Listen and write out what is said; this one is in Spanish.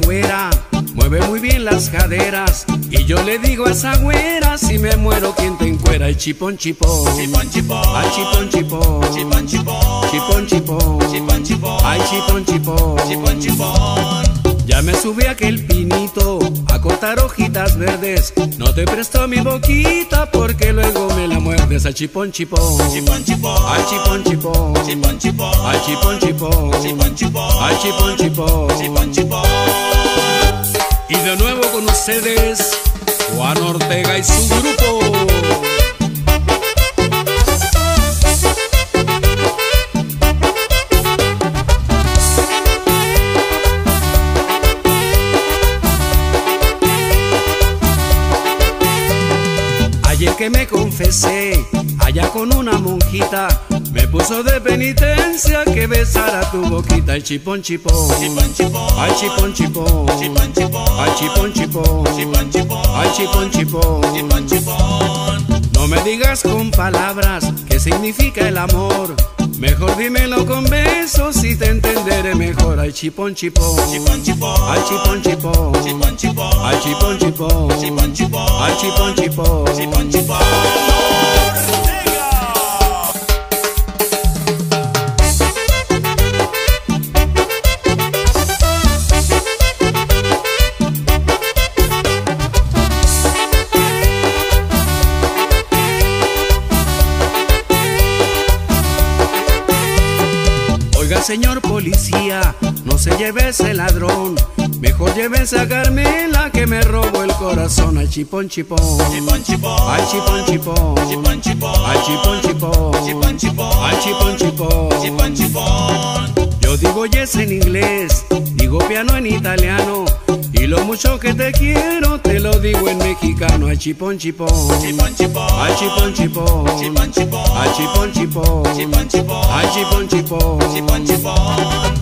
la mueve muy bien las caderas. Y yo le digo a esa güera, si me muero, ¿quién te encuera? El chipón chipón. Chipón chipón. Ay, chipón chipón. Chipón chipón. Chipón chipón. Chipón chipón. Ay, chipón chipón. Chipón chipón. Ya me subí a aquel pinito a cortar hojitas verdes. No te presto mi boquita porque luego me la muerdes. Al chipón chipón. Chipón chipón. Al chipón chipón. Chipón chipón. Al chipón chipón. Chipón chipón. Al chipón chipón. Chipón chipón. Ustedes, Juan Ortega y su grupo. Ayer que me confesé, allá con una monjita, me puso de penitencia que besara tu boquita, el chipón, chipón. Ay, chipón, chipón. Chipón, chipón. Ay, chipón, chipón. Ay, chipón, chipón. Chipón, chipón. No me digas con palabras qué significa el amor. Mejor dímelo con besos y te entenderé mejor. Ay, chipón, chipón. Chipón, chipón. Ay, chipón, chipón. Chipón, chipón. Ay, chipón, chipón. Chipón, chipón. Ay, chipón, chipón. Chipón, chipón. Señor policía, no se lleve ese ladrón. Mejor llévese a Carmela que me robó el corazón. Ay, chipón, chipón. Chipón, chipón. Ay, chipón, chipón. Chipón, chipón. Ay, chipón, chipón. Chipón, chipón. Chipón. Chipón, chipón. Yo digo yes en inglés, digo piano en italiano. Y lo mucho que te quiero te lo digo en mexicano. Ay, chipón, chipón. Chipón, chipón. Ay, chipón, chipón. Chipón, chipón. Ay, chipón, chipón. Chipón, chipón. Ay, chipón, chipón. Chipón, chipón.